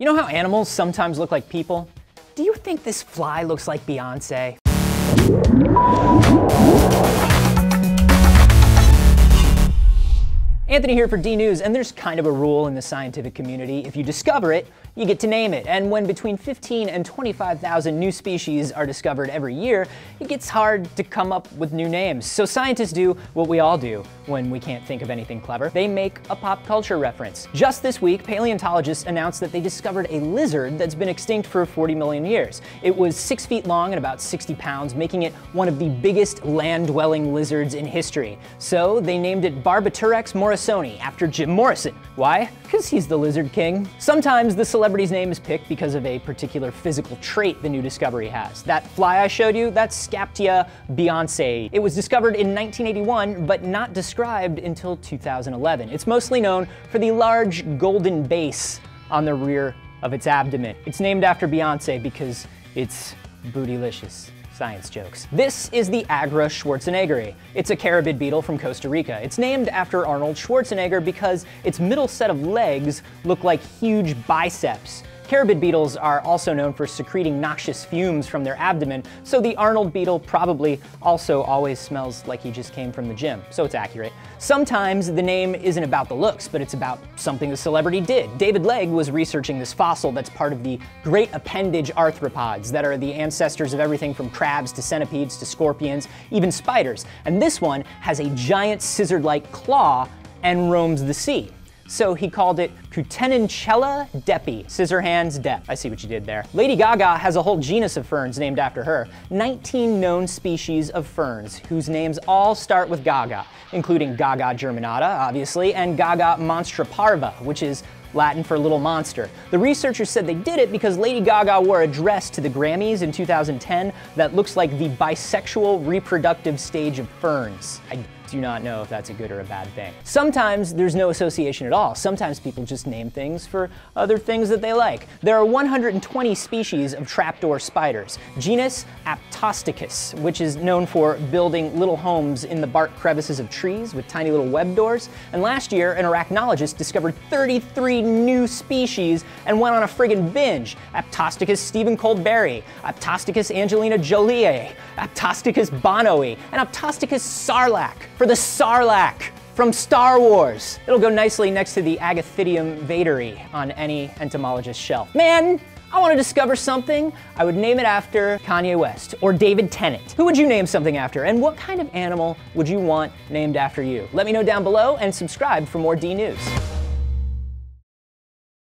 You know how animals sometimes look like people? Do you think this fly looks like Beyonce? Anthony here for D News, and there's kind of a rule in the scientific community. If you discover it, you get to name it. And when between 15 and 25,000 new species are discovered every year, it gets hard to come up with new names. So scientists do what we all do when we can't think of anything clever. They make a pop culture reference. Just this week, paleontologists announced that they discovered a lizard that's been extinct for 40 million years. It was six feet long and about 60 pounds, making it one of the biggest land-dwelling lizards in history. So they named it Barbaturex morrisoni after Jim Morrison. Why? Because he's the lizard king. Sometimes the celebrity's name is picked because of a particular physical trait the new discovery has. That fly I showed you, that's Scaptia beyonce. It was discovered in 1981, but not described until 2011. It's mostly known for the large golden base on the rear of its abdomen. It's named after Beyonce because it's bootylicious science jokes. This is the Agra schwarzeneggeri. It's a carabid beetle from Costa Rica. It's named after Arnold Schwarzenegger because its middle set of legs look like huge biceps. Carabid beetles are also known for secreting noxious fumes from their abdomen, so the Arnold beetle probably also always smells like he just came from the gym, so it's accurate. Sometimes the name isn't about the looks, but it's about something the celebrity did. David Legg was researching this fossil that's part of the great appendage arthropods that are the ancestors of everything from crabs to centipedes to scorpions, even spiders. And this one has a giant scissor-like claw and roams the sea so he called it Kooteninchela deppi, scissor hands Depp. I see what you did there. Lady Gaga has a whole genus of ferns named after her. 19 known species of ferns, whose names all start with Gaga, including Gaga germinata, obviously, and Gaga monstraparva, which is Latin for little monster. The researchers said they did it because Lady Gaga wore a dress to the Grammys in 2010 that looks like the bisexual reproductive stage of ferns. I do not know if that's a good or a bad thing. Sometimes there's no association at all. Sometimes people just name things for other things that they like. There are 120 species of trapdoor spiders. Genus Aptostichus, which is known for building little homes in the bark crevices of trees with tiny little web doors. And last year, an arachnologist discovered 33 new species and went on a friggin' binge. Aptostichus Stephen Colbert, Aptostichus Angelina Jolie, Aptostichus bonoi, and Aptostichus sarlacc for the Sarlacc from Star Wars. It'll go nicely next to the Agathidium vaderi on any entomologist's shelf. Man, I want to discover something, I would name it after Kanye West or David Tennant. Who would you name something after, and what kind of animal would you want named after you? Let me know down below and subscribe for more D News.